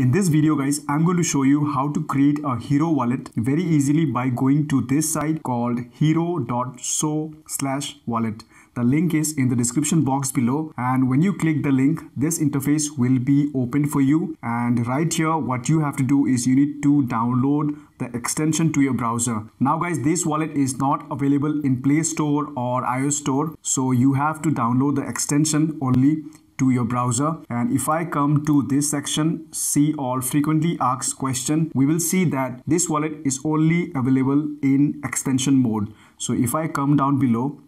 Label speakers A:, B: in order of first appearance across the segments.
A: In this video guys, I'm going to show you how to create a Hiro wallet very easily by going to this site called hiro.so slash wallet. The link is in the description box below and when you click the link, this interface will be open for you and right here what you have to do is you need to download the extension to your browser. Now guys, this wallet is not available in Play Store or iOS Store. So you have to download the extension only to your browser. And if I come to this section see all frequently asked question we will see that this wallet is only available in extension mode. So if I come down below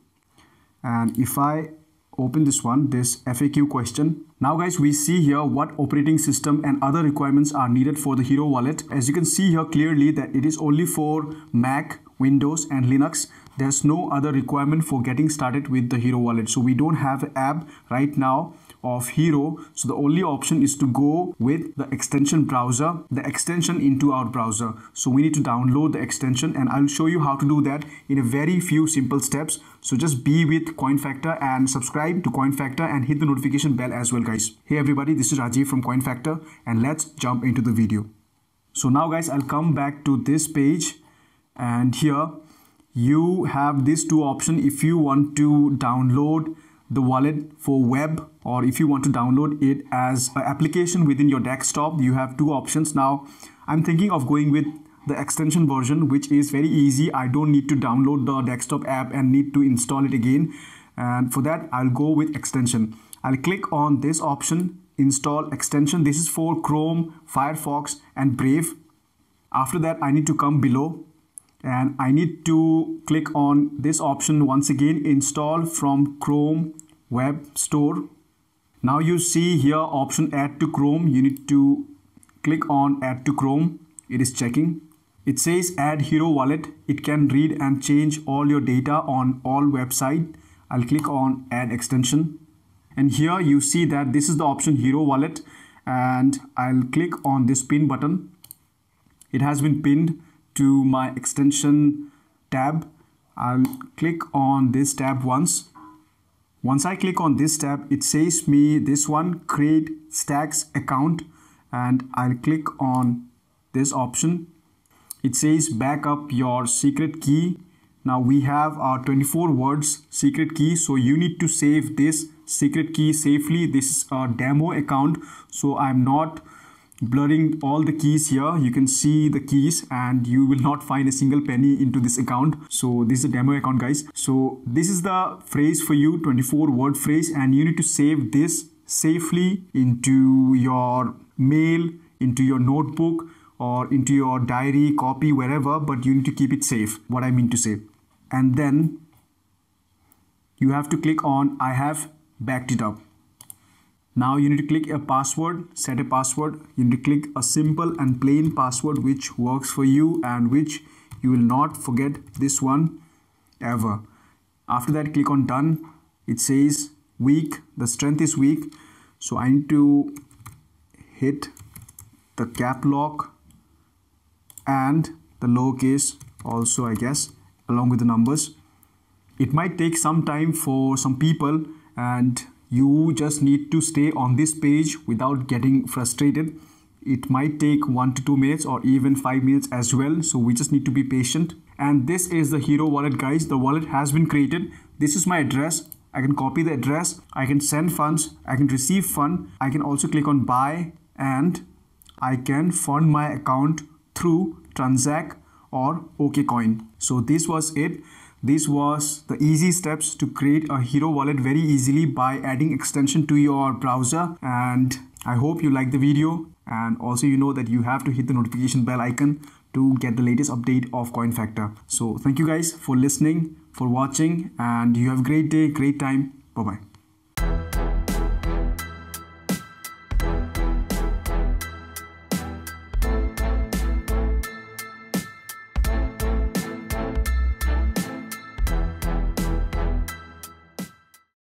A: and if I open this one this FAQ question. Now guys we see here what operating system and other requirements are needed for the Hiro wallet. As you can see here clearly that it is only for Mac Windows and Linux. There's no other requirement for getting started with the Hiro wallet. So we don't have app right now of Hiro. So the only option is to go with the extension browser the extension into our browser. So we need to download the extension and i'll show you how to do that in a very few simple steps. So just be with coin factor and subscribe to coin factor and hit the notification bell as well guys. Hey everybody this is rajiv from coin factor and let's jump into the video. So now guys i'll come back to this page and here you have these two options if you want to download the wallet for web or if you want to download it as an application within your desktop you have two options. Now i'm thinking of going with the extension version which is very easy. I don't need to download the desktop app and need to install it again. And for that i'll go with extension. I'll click on this option install extension. This is for chrome firefox and brave. After that i need to come below and I need to click on this option once again install from Chrome web store. Now you see here option add to Chrome. You need to click on add to Chrome. It is checking. It says add Hiro wallet. It can read and change all your data on all website. I'll click on add extension. And here you see that this is the option Hiro wallet. And I'll click on this pin button. It has been pinned to my extension tab. I'll click on this tab once. Once I click on this tab it says me this one create stacks account and I'll click on this option. It says backup your secret key. Now we have our 24 words secret key so you need to save this secret key safely. This is a demo account so I'm not blurring all the keys here. You can see the keys and you will not find a single penny into this account. So this is a demo account guys. So this is the phrase for you 24 word phrase and you need to save this safely into your mail into your notebook or into your diary copy wherever but you need to keep it safe. What i mean to say. And then you have to click on i have backed it up now you need to click a password, set a password. You need to click a simple and plain password which works for you and which you will not forget this one ever. After that click on done. It says weak, the strength is weak. So I need to hit the cap lock and the lowercase also I guess along with the numbers. It might take some time for some people and you just need to stay on this page without getting frustrated. It might take one to two minutes or even five minutes as well so we just need to be patient. And this is the Hiro wallet guys. The wallet has been created. This is my address. I can copy the address. I can send funds. I can receive fund. I can also click on buy and i can fund my account through Transak or okcoin so this was it this was the easy steps to create a Hiro wallet very easily by adding extension to your browser. And I hope you like the video. And also you know that you have to hit the notification bell icon to get the latest update of coin factor. So thank you guys for listening for watching and you have a great day great time. Bye bye